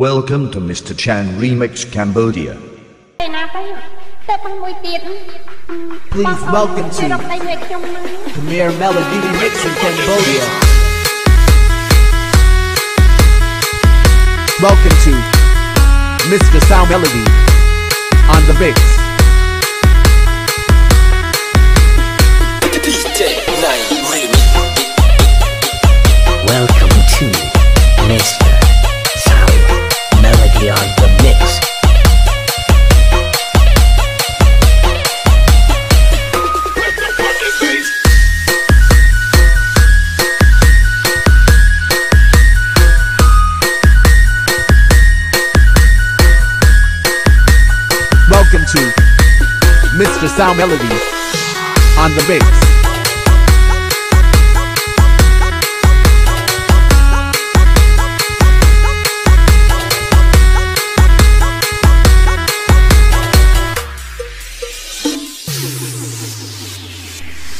Welcome to Mr. Chhan Remix Cambodia Please welcome to Premier Melody Remix in Cambodia Welcome to Mr. Sound Melody on the mix Mr. Sound Melody on the mix.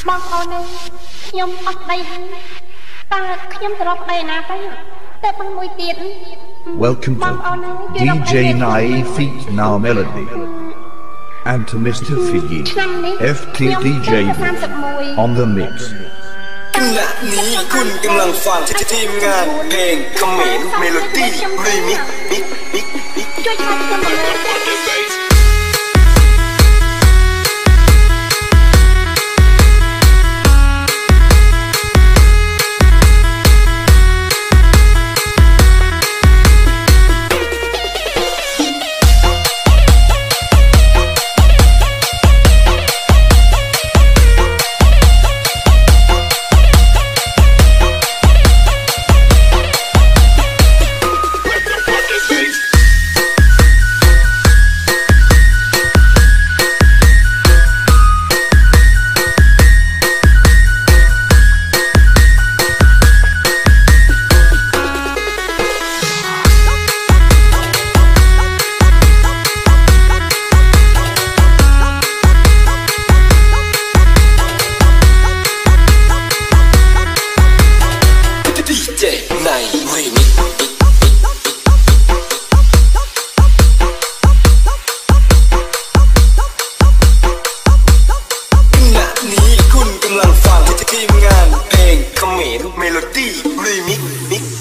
បងប្អូននេះខ្ញុំអត់ដៃហើយតើខ្ញុំទៅរកដៃឯណាទៅតែប៉ុនមួយទៀត Welcome បងប្អូន to នេះជួយរកដៃ DJ មួយ Nai Feet Now Melody and to Mr. Figgy, FTDJ on the mix. ทีมงานเพลงเขมรเมโลดี้รีมิกมิก